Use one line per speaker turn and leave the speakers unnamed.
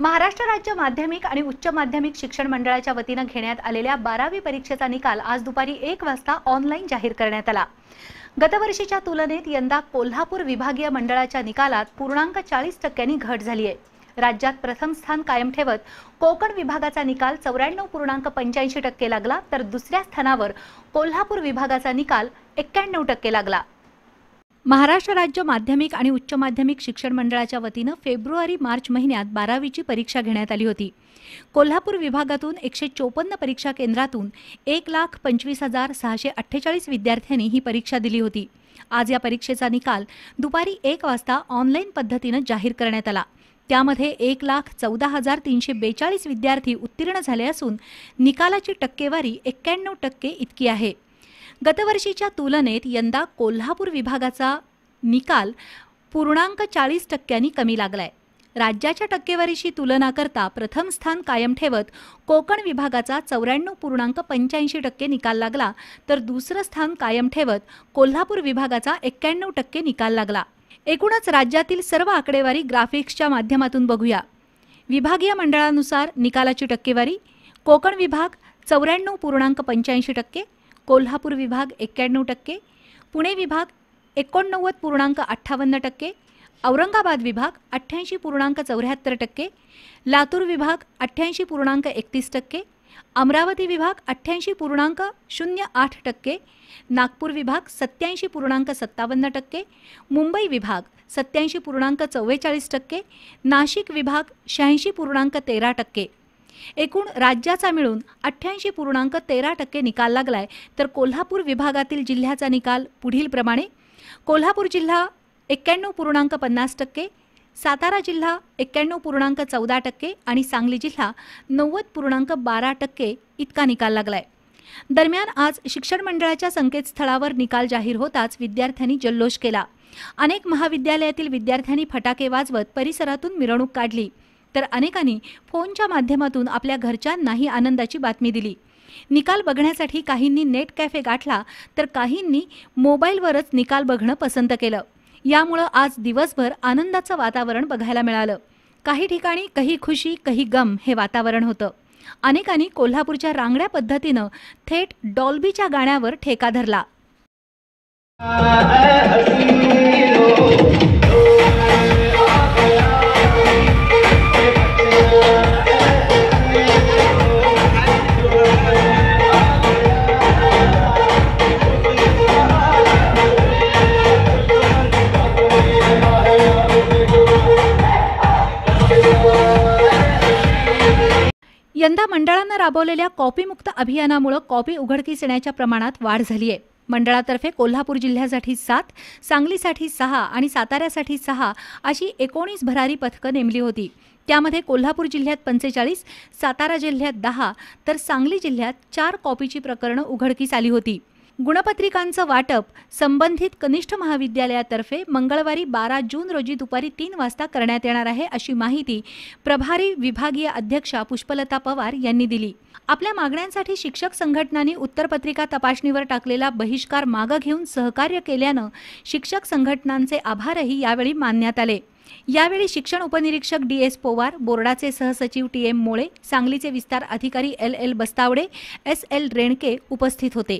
महाराष्ट्र राज्य माध्यमिक आणि उच्च माध्यमिक शिक्षण मंडळाच्या वतीनं घेण्यात आलेल्या बारावी परीक्षेचा निकाल आज दुपारी एक वाजता ऑनलाईन जाहीर करण्यात आला गतवर्षीच्या तुलनेत यंदा कोल्हापूर विभागीय मंडळाच्या निकालात पूर्णांक चाळीस टक्क्यांनी घट झाली आहे राज्यात प्रथम स्थान कायम ठेवत कोकण विभागाचा निकाल चौऱ्याण्णव पूर्णांक पंच्याऐंशी टक्के लागला तर दुसऱ्या स्थानावर कोल्हापूर विभागाचा निकाल एक्क्याण्णव टक्के लागला महाराष्ट्र राज्य माध्यमिक आणि उच्च माध्यमिक शिक्षण मंडळाच्या वतीनं फेब्रुवारी मार्च महिन्यात बारावीची परीक्षा घेण्यात आली होती कोल्हापूर विभागातून एकशे चोपन्न परीक्षा केंद्रातून एक लाख पंचवीस हजार सहाशे अठ्ठेचाळीस विद्यार्थ्यांनी ही परीक्षा दिली होती आज या परीक्षेचा निकाल दुपारी एक वाजता ऑनलाईन पद्धतीनं जाहीर करण्यात आला त्यामध्ये एक लाख चौदा हजार तीनशे बेचाळीस विद्यार्थी उत्तीर्ण झाले असून निकालाची टक्केवारी एक्क्याण्णव टक्के इतकी आहे गतवर्षीच्या तुलनेत यंदा कोल्हापूर विभागाचा निकाल पूर्णांक चाळीस टक्क्यांनी कमी लागलाय राज्याच्या टक्केवारीशी तुलना करता प्रथम स्थान कायम ठेवत कोकण विभागाचा चौऱ्याण्णव पूर्णांक पंच्याऐंशी टक्के निकाल लागला तर दुसरं स्थान कायम ठेवत कोल्हापूर विभागाचा एक्क्याण्णव टक्के निकाल लागला एकूणच राज्यातील सर्व आकडेवारी ग्राफिक्सच्या माध्यमातून बघूया विभागीय मंडळानुसार निकालाची टक्केवारी कोकण विभाग चौऱ्याण्णव पूर्णांक पंच्याऐंशी टक्के कोल्हापूर विभाग एक्क्याण्णव टक्के पुणे विभाग एकोणनव्वद पूर्णांक अठ्ठावन्न टक्के औरंगाबाद विभाग अठ्ठ्याऐंशी पूर्णांक चौऱ्याहत्तर टक्के लातूर विभाग अठ्ठ्याऐंशी पूर्णांक एकतीस टक्के अमरावती विभाग अठ्ठ्याऐंशी पूर्णांक शून्य आठ टक्के नागपूर विभाग सत्याऐंशी पूर्णांक सत्तावन्न टक्के मुंबई विभाग सत्याऐंशी पूर्णांक चव्वेचाळीस टक्के नाशिक विभाग शहाऐंशी पूर्णांक तेरा टक्के एकूण राज्याचा मिळून अठ्ठ्याऐंशी पूर्णांक तेरा टक्के निकाल लागलाय तर कोल्हापूर विभागातील जिल्ह्याचा निकाल पुढील प्रमाणे कोल्हापूर जिल्हा एक्क्याण्णव पूर्णांक पन्नास टक्के सातारा जिल्हा एक्क्याण्णव पूर्णांक चौदा टक्के आणि सांगली जिल्हा नव्वद पूर्णांक बारा टक्के इतका निकाल लागलाय दरम्यान आज शिक्षण मंडळाच्या संकेतस्थळावर निकाल जाहीर होताच विद्यार्थ्यांनी जल्लोष केला अनेक महाविद्यालयातील विद्यार्थ्यांनी फटाके वाजवत परिसरातून मिरवणूक काढली तर अनेकांनी फोनच्या माध्यमातून आपल्या घरच्यांनाही आनंदाची बातमी दिली निकाल बघण्यासाठी काहींनी नेट कॅफे गाठला तर काहींनी मोबाईलवरच निकाल बघणं पसंत केलं यामुळं आज दिवसभर आनंदाचं वातावरण बघायला मिळालं काही ठिकाणी कही खुशी काही गम हे वातावरण होतं अनेकांनी कोल्हापूरच्या रांगड्या पद्धतीनं थेट डॉल्बीच्या गाण्यावर ठेका धरला यंदा मंडळानं राबवलेल्या कॉपीमुक्त अभियानामुळे कॉपी उघडकीस येण्याच्या प्रमाणात वाढ झाली आहे मंडळातर्फे कोल्हापूर जिल्ह्यासाठी सात सांगलीसाठी सहा आणि साताऱ्यासाठी सहा अशी एकोणीस भरारी पथकं नेमली होती त्यामध्ये कोल्हापूर जिल्ह्यात पंचेचाळीस सातारा जिल्ह्यात दहा तर सांगली जिल्ह्यात चार कॉपीची प्रकरणं उघडकीस आली होती गुणपत्रिकांचं वाटप संबंधित कनिष्ठ महाविद्यालयातर्फे मंगळवारी बारा जून रोजी दुपारी तीन वाजता करण्यात येणार आहे अशी माहिती प्रभारी विभागीय अध्यक्षा पुष्पलता पवार यांनी दिली आपल्या मागण्यांसाठी शिक्षक संघटनांनी उत्तरपत्रिका तपासणीवर टाकलेला बहिष्कार मागं घेऊन सहकार्य केल्यानं शिक्षक संघटनांचे आभारही यावेळी मानण्यात आले यावेळी शिक्षण उपनिरीक्षक डी एस पोवार बोर्डाचे सहसचिव टी एम मोळे सांगलीचे विस्तार अधिकारी L L Bastawade S L Renke उपस्थित होते